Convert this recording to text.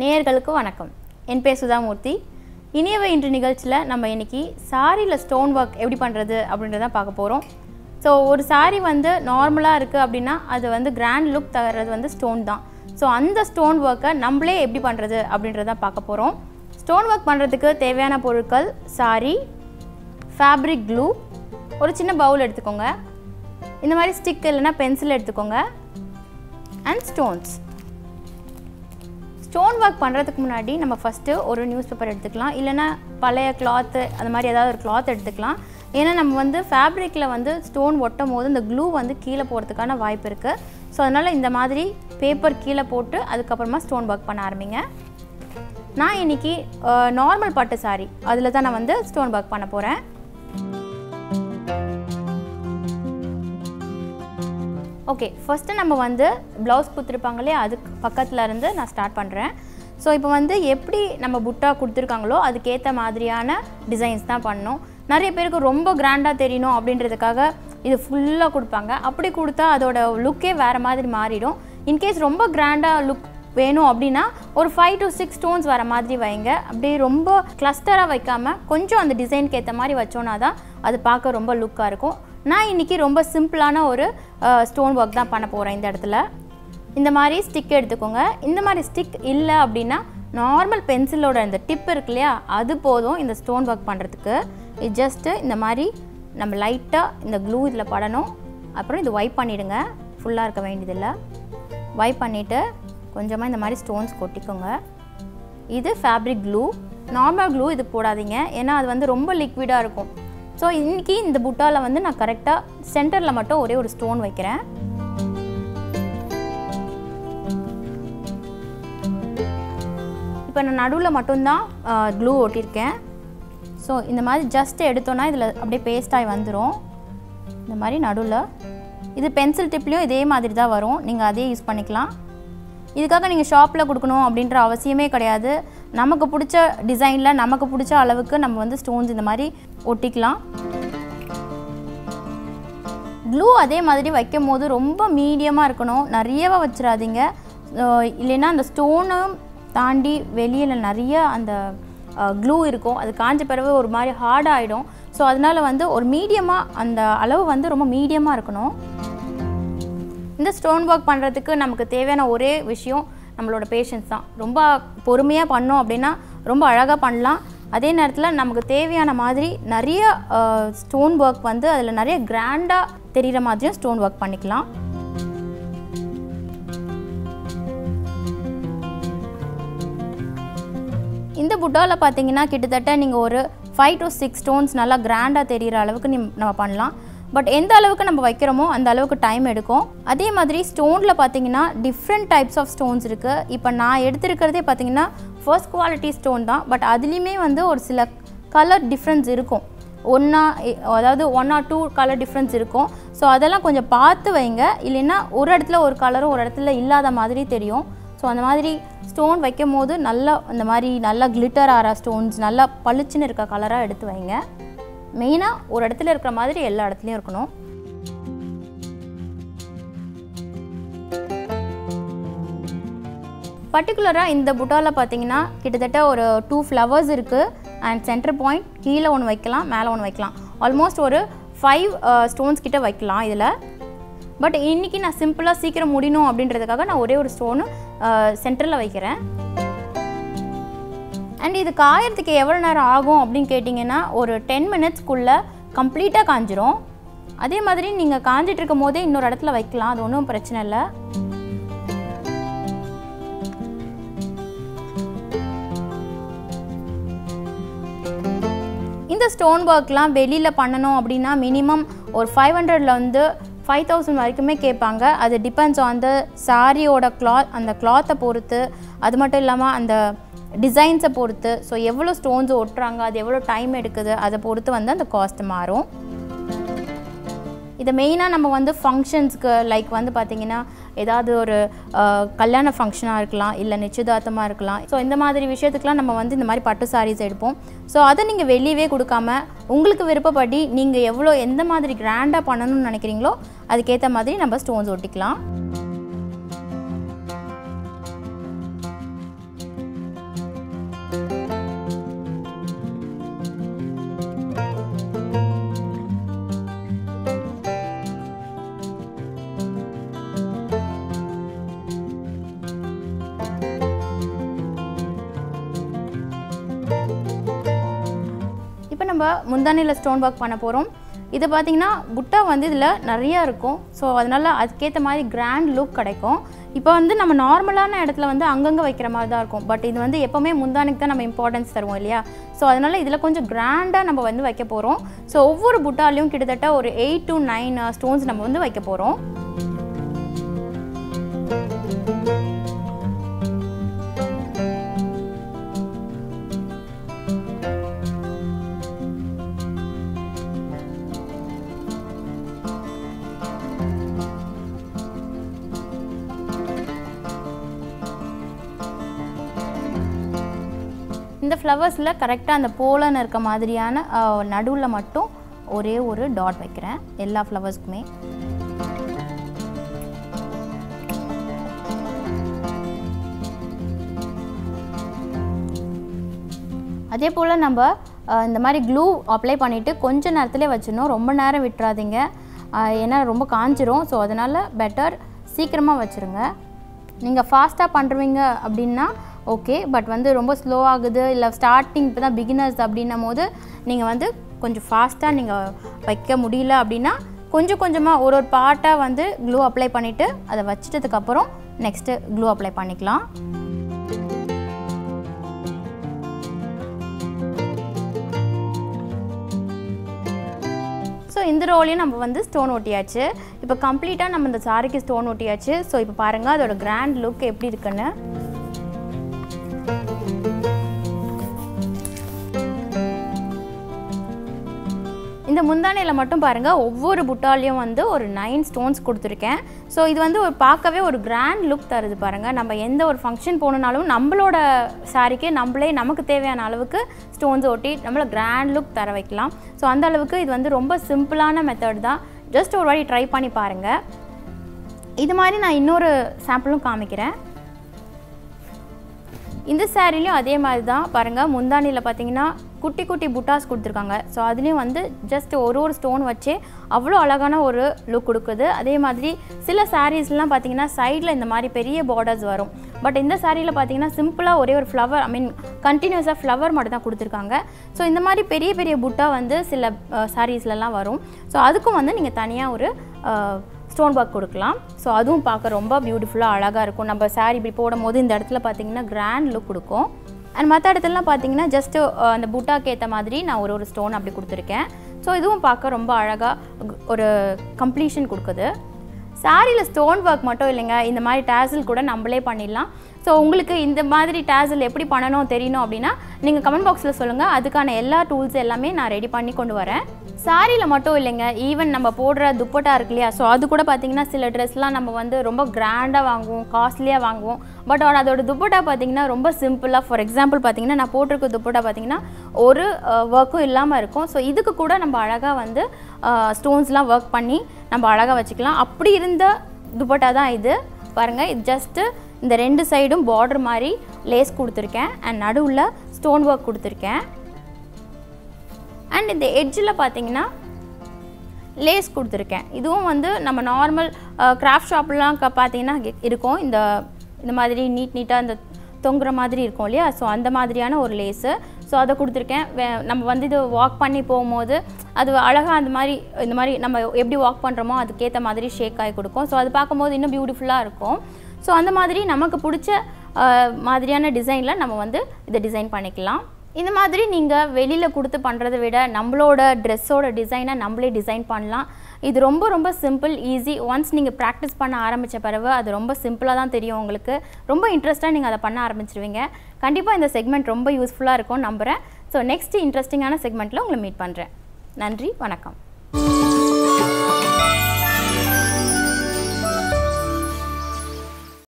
நேயர்களுக்கு வணக்கம். என் பேர் சுதாமூர்த்தி. இனியவை இன்று நிகழ்ச்சியில் நம்ம இன்னைக்கு சாரியில் ஸ்டோன் ஒர்க் எப்படி பண்ணுறது அப்படின்றத பார்க்க போகிறோம் ஸோ ஒரு சாரி வந்து நார்மலாக இருக்குது அப்படின்னா அது வந்து கிராண்ட் லுக் தர்றது வந்து ஸ்டோன் தான். ஸோ அந்த ஸ்டோன் ஒர்க்கை நம்மளே எப்படி பண்ணுறது அப்படின்றத பார்க்க போகிறோம் ஸ்டோன் ஒர்க் பண்ணுறதுக்கு தேவையான பொருட்கள் சாரி ஃபேப்ரிக் க்ளூ ஒரு சின்ன பவுல் எடுத்துக்கோங்க. இந்த மாதிரி ஸ்டிக் இல்லைன்னா பென்சில் எடுத்துக்கோங்க. அண்ட் ஸ்டோன்ஸ் ஸ்டோன் ஒர்க் பண்ணுறதுக்கு முன்னாடி நம்ம ஃபஸ்ட்டு ஒரு நியூஸ் பேப்பர் எடுத்துக்கலாம். இல்லைன்னா பழைய கிளாத்து அந்த மாதிரி ஏதாவது ஒரு கிளாத் எடுத்துக்கலாம். ஏன்னா நம்ம வந்து ஃபேப்ரிக்கில் வந்து ஸ்டோன் ஒட்டும் போது இந்த க்ளூ வந்து கீழே போகிறதுக்கான வாய்ப்பு இருக்குது ஸோ அதனால் இந்த மாதிரி பேப்பர் கீழே போட்டு அதுக்கப்புறமா ஸ்டோன் ஒர்க் பண்ண ஆரம்பிங்க. நான் இன்னைக்கு நார்மல் பட்டு சாரி அதில் தான் நான் வந்து ஸ்டோன் ஒர்க் பண்ண போகிறேன் ஓகே ஃபஸ்ட்டு நம்ம வந்து ப்ளவுஸ் கொடுத்துருப்பாங்க இல்லையா அதுக்கு பக்கத்தில் இருந்து நான் ஸ்டார்ட் பண்ணுறேன் ஸோ இப்போ வந்து எப்படி நம்ம புட்டா கொடுத்துருக்காங்களோ அதுக்கேற்ற மாதிரியான டிசைன்ஸ் தான் பண்ணணும். நிறைய பேருக்கு ரொம்ப கிராண்டாக தெரியணும் அப்படின்றதுக்காக இது ஃபுல்லாக கொடுப்பாங்க. அப்படி கொடுத்தா அதோட லுக்கே வேறு மாதிரி மாறிடும். இன்கேஸ் ரொம்ப கிராண்டாக லுக் வேணும் அப்படின்னா ஒரு ஃபைவ் டு சிக்ஸ் ஸ்டோன்ஸ் வர மாதிரி வைங்க. அப்படியே ரொம்ப கிளஸ்டராக வைக்காமல் கொஞ்சம் அந்த டிசைனுக்கு ஏற்ற மாதிரி வச்சோன்னா தான் அது பார்க்க ரொம்ப லுக்காக இருக்கும். நான் இன்றைக்கி ரொம்ப சிம்பிளான ஒரு ஸ்டோன் ஒர்க் தான் பண்ண போகிறேன் இந்த இடத்துல. இந்த மாதிரி ஸ்டிக் எடுத்துக்கோங்க. இந்த மாதிரி ஸ்டிக் இல்லை அப்படின்னா நார்மல் பென்சிலோட இந்த டிப் இருக்கு இல்லையா அது போதும் இந்த ஸ்டோன் ஒர்க் பண்ணுறதுக்கு இது ஜஸ்ட்டு இந்த மாதிரி நம்ம லைட்டாக இந்த க்ளூ இதில் படணும். அப்புறம் இது வைப் பண்ணிவிடுங்க ஃபுல்லாக இருக்க வேண்டியதில்லை. வைப் பண்ணிவிட்டு கொஞ்சமாக இந்த மாதிரி ஸ்டோன்ஸ் கொட்டிக்கோங்க. இது ஃபேப்ரிக் க்ளூ நார்மல் க்ளூ இது போடாதீங்க. ஏன்னா அது வந்து ரொம்ப லிக்விடாக இருக்கும். ஸோ இன்றைக்கி இந்த புட்டாவில் வந்து நான் கரெக்டாக சென்டரில் மட்டும் ஒரே ஒரு ஸ்டோன் வைக்கிறேன். இப்போ நான் நடுவில் மட்டும்தான் க்ளூ ஒட்டியிருக்கேன் ஸோ இந்த மாதிரி ஜஸ்ட் எடுத்தோன்னா இதில் அப்படியே பேஸ்டாகி வந்துடும் இந்த மாதிரி நடுவில். இது பென்சில் டிப்லேயும் இதே மாதிரி தான் வரும். நீங்கள் அதே யூஸ் பண்ணிக்கலாம். இதுக்காக நீங்கள் ஷாப்பில் கொடுக்கணும் அப்படின்ற அவசியமே கிடையாது. நமக்கு பிடிச்ச டிசைனில் நமக்கு பிடிச்ச அளவுக்கு நம்ம வந்து ஸ்டோன்ஸ் இந்த மாதிரி ஒட்டிக்கலாம். க்ளூ அதே மாதிரி வைக்கும் போது ரொம்ப மீடியமாக இருக்கணும். நிறையவாக வச்சிடாதீங்க. இல்லைன்னா அந்த ஸ்டோனும் தாண்டி வெளியில் நிறைய அந்த க்ளூ இருக்கும். அது காஞ்ச பிறகு ஒரு மாதிரி ஹார்ட் ஆகிடும் ஸோ அதனால வந்து ஒரு மீடியமாக அந்த அளவு வந்து ரொம்ப மீடியமாக இருக்கணும். இந்த ஸ்டோன் ஒர்க் பண்ணுறதுக்கு நமக்கு தேவையான ஒரே விஷயம் நம்மளோட பேஷன்ஸ் தான். ரொம்ப பொறுமையாக பண்ணோம் அப்படின்னா ரொம்ப அழகாக பண்ணலாம். அதே நேரத்தில் நமக்கு தேவையான மாதிரி நிறைய ஸ்டோன் ஒர்க் வந்து அதில் நிறைய கிராண்டாக தெரிகிற மாதிரியும் ஸ்டோன் ஒர்க் பண்ணிக்கலாம். இந்த புட்டாவில் பார்த்தீங்கன்னா கிட்டத்தட்ட நீங்கள் ஒரு ஃபைவ் டு சிக்ஸ் ஸ்டோன்ஸ் நல்லா கிராண்டாக தெரிகிற அளவுக்கு நம்ம பண்ணலாம். பட் எந்த அளவுக்கு நம்ம வைக்கிறோமோ அந்த அளவுக்கு டைம் எடுக்கும். அதே மாதிரி ஸ்டோனில் பார்த்தீங்கன்னா டிஃப்ரெண்ட் டைப்ஸ் ஆஃப் ஸ்டோன்ஸ் இருக்குது இப்போ நான் எடுத்திருக்கிறதே பார்த்தீங்கன்னா ஃபர்ஸ்ட் குவாலிட்டி ஸ்டோன் தான். பட் அதுலேயுமே வந்து ஒரு சில கலர் டிஃப்ரென்ஸ் இருக்கும். ஒன்றா அதாவது one or two colour difference இருக்கும். ஸோ அதெல்லாம் கொஞ்சம் பார்த்து வைங்க. இல்லைன்னா ஒரு இடத்துல ஒரு கலரும் ஒரு இடத்துல இல்லாத மாதிரி தெரியும். ஸோ அந்த மாதிரி ஸ்டோன் வைக்கும் போது நல்லா இந்த மாதிரி நல்லா கிளிட்டர் ஆகிற ஸ்டோன்ஸ் நல்லா பளிச்சுன்னு இருக்க கலராக எடுத்து வைங்க. மெயினாக ஒரு இடத்துல இருக்கிற மாதிரி எல்லா இடத்துலையும் இருக்கணும். பர்டிகுலராக இந்த புட்டாவில் பார்த்தீங்கன்னா கிட்டத்தட்ட ஒரு டூ ஃப்ளவர்ஸ் இருக்குது அண்ட் சென்டர் பாயிண்ட் கீழே ஒன்று வைக்கலாம் மேலே ஒன்று வைக்கலாம். ஆல்மோஸ்ட் ஒரு ஃபைவ் ஸ்டோன்ஸ் uh, கிட்ட வைக்கலாம் இதில். பட் இன்றைக்கி நான் சிம்பிளாக சீக்கிரம் முடியணும் அப்படின்றதுக்காக நான் ஒரே ஒரு ஸ்டோனு சென்டரில் uh, வைக்கிறேன். அண்ட் இது காயறதுக்கு எவ்வளோ நேரம் ஆகும் அப்படின்னு கேட்டிங்கன்னா ஒரு டென் மினிட்ஸ்க்குள்ளே கம்ப்ளீட்டாக காஞ்சிரும். அதே மாதிரி நீங்கள் காஞ்சிட்டு இருக்கும் போதே இன்னொரு இடத்துல வைக்கலாம். அது ஒன்றும் பிரச்சனை இல்லை. இந்த ஸ்டோன் ஒர்க்லாம் வெளியில் பண்ணணும் அப்படின்னா மினிமம் ஒரு ஃபைவ் ஹண்ட்ரடில் வந்து ஃபைவ் தௌசண்ட் வரைக்குமே கேட்பாங்க. அது டிபெண்ட்ஸ் ஆன் த சாரியோட கிளாத் அந்த கிளாத்தை பொறுத்து. அது மட்டும் இல்லாமல் அந்த டிசைன்ஸை பொறுத்து ஸோ எவ்வளோ ஸ்டோன்ஸ் ஒட்டுறாங்க அது எவ்வளோ டைம் எடுக்குது அதை பொறுத்து வந்து அந்த காஸ்ட் மாறும். இதை மெயினாக நம்ம வந்து ஃபங்க்ஷன்ஸ்க்கு லைக் வந்து பார்த்திங்கன்னா ஏதாவது ஒரு கல்யாண ஃபங்க்ஷனாக இருக்கலாம் இல்லை நிச்சயதார்த்தமாக இருக்கலாம். ஸோ இந்த மாதிரி விஷயத்துக்குலாம் நம்ம வந்து இந்த மாதிரி பட்டு சாரீஸ் எடுப்போம். ஸோ அதை நீங்கள் வெளியவே கொடுக்காம உங்களுக்கு விருப்பப்படி நீங்கள் எவ்வளோ எந்த மாதிரி கிராண்டாக பண்ணணும்னு நினைக்கிறீங்களோ அதுக்கேற்ற மாதிரி நம்ம ஸ்டோன்ஸ் ஒட்டிக்கலாம். முந்தானியில் ஸ்டோன் ஒர்க் பண்ண போகிறோம் இது பார்த்தீங்கன்னா புட்டா வந்து இதில் நிறையா இருக்கும். ஸோ அதனால் அதுக்கேற்ற மாதிரி கிராண்ட் லுக் கிடைக்கும். இப்போ வந்து நம்ம நார்மலான இடத்துல வந்து அங்கங்கே வைக்கிற மாதிரி தான் இருக்கும். பட் இது வந்து எப்போவுமே முந்தானுக்கு தான் நம்ம இம்பார்ட்டன்ஸ் தருவோம் இல்லையா? ஸோ அதனால் இதில் கொஞ்சம் கிராண்டாக நம்ம வந்து வைக்க போகிறோம் ஸோ ஒவ்வொரு புட்டாலையும் கிட்டத்தட்ட ஒரு எயிட் டு நைன் ஸ்டோன்ஸ் நம்ம வந்து வைக்க போகிறோம் இந்த ஃப்ளவர்ஸில் கரெக்டாக அந்த போலன்னு இருக்க மாதிரியான நடுவில் மட்டும் ஒரே ஒரு டாட் வைக்கிறேன். எல்லா ஃப்ளவர்ஸ்க்குமே அதே போல் நம்ம இந்த மாதிரி க்ளூ அப்ளை பண்ணிவிட்டு கொஞ்சம் நேரத்துலேயே வச்சிடணும். ரொம்ப நேரம் விட்டுறாதீங்க. ஏன்னா ரொம்ப காஞ்சிரும். ஸோ அதனால் பெட்டர் சீக்கிரமாக வச்சுருங்க. நீங்கள் ஃபாஸ்ட்டாக பண்ணுறீங்க அப்படின்னா ஓகே பட் வந்து ரொம்ப ஸ்லோ ஆகுது. இல்லை ஸ்டார்டிங் இப்போ தான் பிகினர்ஸ் அப்படின்னும் போது நீங்கள் வந்து கொஞ்சம் ஃபாஸ்ட்டாக நீங்கள் வைக்க முடியல அப்படின்னா கொஞ்சம் கொஞ்சமாக ஒரு ஒரு பார்ட்டாக வந்து க்ளூ அப்ளை பண்ணிவிட்டு அதை வச்சிட்டதுக்கப்புறம் நெக்ஸ்ட்டு க்ளூ அப்ளை பண்ணிக்கலாம். ஸோ இந்த ரோலையும் நம்ம வந்து ஸ்டோன் ஒட்டியாச்சு இப்போ கம்ப்ளீட்டாக நம்ம இந்த சாரிக்கு ஸ்டோன் ஒட்டியாச்சு ஸோ இப்போ பாருங்கள் அதோட கிராண்ட் லுக் எப்படி இருக்குன்னு. இந்த முந்தானையில் மட்டும் பாருங்கள் ஒவ்வொரு புட்டாலையும் வந்து ஒரு நைன் ஸ்டோன்ஸ் கொடுத்துருக்கேன். ஸோ இது வந்து ஒரு பார்க்கவே ஒரு கிராண்ட் லுக் தருது பாருங்கள் நம்ம எந்த ஒரு ஃபங்க்ஷன் போகணுனாலும் நம்மளோட சாரிக்கே நம்மளே நமக்கு தேவையான அளவுக்கு ஸ்டோன்ஸ் ஒட்டி நம்மளை கிராண்ட் லுக் தர வைக்கலாம். ஸோ அந்த அளவுக்கு இது வந்து ரொம்ப சிம்பிளான மெத்தட் தான். ஜஸ்ட் ஒரு வாட்டி ட்ரை பண்ணி பாருங்கள் இது மாதிரி நான் இன்னொரு சாம்பிளும் காமிக்கிறேன். இந்த சாரிலையும் அதே மாதிரி தான். பாருங்கள் முந்தானியில் பார்த்தீங்கன்னா குட்டி குட்டி புட்டாஸ் கொடுத்துருக்காங்க. ஸோ அதுலேயும் வந்து ஜஸ்ட் ஒரு ஒரு ஸ்டோன் வச்சு அவ்வளோ அழகான ஒரு லுக் கொடுக்குது. அதே மாதிரி சில சாரீஸ்லாம் பார்த்தீங்கன்னா சைடில் இந்த மாதிரி பெரிய பார்டர்ஸ் வரும். பட் இந்த சாரியில் பார்த்தீங்கன்னா சிம்பிளாக ஒரே ஒரு ஃப்ளவர் ஐ மீன் கண்டினியூஸாக ஃப்ளவர் மட்டும் தான் கொடுத்துருக்காங்க. ஸோ இந்த மாதிரி பெரிய பெரிய புட்டா வந்து சில சாரீஸ்லலாம் வரும். ஸோ அதுக்கும் வந்து நீங்கள் தனியாக ஒரு ஸ்டோன் ஒர்க் கொடுக்கலாம். ஸோ அதுவும் பார்க்க ரொம்ப பியூட்டிஃபுல்லாக அழகாக இருக்கும். நம்ம saree இப்படி போடும் போது இந்த இடத்துல பார்த்தீங்கன்னா கிராண்ட் லுக் கொடுக்கும். அண்ட் மற்ற இடத்துலலாம் பார்த்தீங்கன்னா ஜஸ்ட்டு uh, அந்த புட்டாக்கு ஏற்ற மாதிரி நான் ஒரு ஒரு ஸ்டோன் அப்படி கொடுத்துருக்கேன். ஸோ இதுவும் பார்க்க ரொம்ப அழகாக ஒரு கம்ப்ளீஷன் கொடுக்குது. சாரியில் ஸ்டோன் ஒர்க் மட்டும் இல்லைங்க. இந்த மாதிரி டேசல் கூட நம்மளே பண்ணிடலாம். ஸோ உங்களுக்கு இந்த மாதிரி டேசல் எப்படி பண்ணணும் தெரியணும் அப்படின்னா நீங்கள் கமெண்ட் பாக்ஸில் சொல்லுங்கள் அதுக்கான எல்லா டூல்ஸ் எல்லாமே நான் ரெடி பண்ணி கொண்டு வரேன். சாரியில் மட்டும் இல்லைங்க. ஈவன் நம்ம போடுற துப்பட்டா இருக்கு இல்லையா? ஸோ அது கூட பார்த்தீங்கன்னா சில ட்ரெஸ்லாம் நம்ம வந்து ரொம்ப கிராண்டாக வாங்குவோம் காஸ்ட்லியாக வாங்குவோம். பட் அதோட துப்பட்டா பார்த்தீங்கன்னா ரொம்ப சிம்பிளாக ஃபார் எக்ஸாம்பிள் பார்த்தீங்கன்னா நான் போட்டிருக்க துப்பட்டா பார்த்தீங்கன்னா ஒரு ஒர்க்கும் இல்லாமல் இருக்கும். ஸோ இதுக்கு கூட நம்ம அழகாக வந்து ஸ்டோன்ஸ்லாம் ஒர்க் பண்ணி நம்ம அழகாக வச்சுக்கலாம். அப்படி இருந்த துப்பட்டா தான் இது. பாருங்கள் இது ஜஸ்ட்டு இந்த ரெண்டு சைடும் பார்டர் மாதிரி லேஸ் கொடுத்துருக்கேன். அண்ட் நடுவில் ஸ்டோன் ஒர்க் கொடுத்துருக்கேன். அண்ட் இந்த எட்ஜில் பார்த்தீங்கன்னா லேஸ் கொடுத்துருக்கேன். இதுவும் வந்து நம்ம நார்மல் கிராஃப்ட் ஷாப்லாம் க பார்த்தீங்கன்னா இருக்கும். இந்த இந்த மாதிரி நீட் நீட்டாக இந்த தொங்குற மாதிரி இருக்கும் இல்லையா? ஸோ அந்த மாதிரியான ஒரு லேஸு ஸோ அதை கொடுத்துருக்கேன். வே- நம்ம வந்து இது வாக் பண்ணி போகும்போது அது அழகாக அந்த மாதிரி இந்த மாதிரி நம்ம எப்படி வாக் பண்ணுறோமோ அதுக்கேற்ற மாதிரி ஷேக் ஆகி கொடுக்கும். ஸோ அது பார்க்கும்போது இன்னும் பியூட்டிஃபுல்லாக இருக்கும். ஸோ அந்த மாதிரி நமக்கு பிடிச்ச மாதிரியான டிசைனில் நம்ம வந்து இதை டிசைன் பண்ணிக்கலாம். இந்த மாதிரி நீங்கள் வெளியில் கொடுத்து பண்ணுறதை விட நம்மளோட ட்ரெஸ்ஸோட டிசைனை நம்மளே டிசைன் பண்ணலாம். இது ரொம்ப ரொம்ப சிம்பிள் ஈஸி ஒன்ஸ் நீங்கள் ப்ராக்டிஸ் பண்ண ஆரம்பித்த பிறகு அது ரொம்ப சிம்பிளாக தான் தெரியும் உங்களுக்கு. ரொம்ப இன்ட்ரெஸ்ட்டாக நீங்கள் அதை பண்ண ஆரம்பிச்சிருவீங்க. கண்டிப்பாக இந்த செக்மெண்ட் ரொம்ப யூஸ்ஃபுல்லாக இருக்கும் நம்புகிறேன் ஸோ நெக்ஸ்ட் இன்ட்ரெஸ்டிங்கான செக்மெண்ட்டில் உங்களை மீட் பண்ணுறேன் நன்றி வணக்கம்.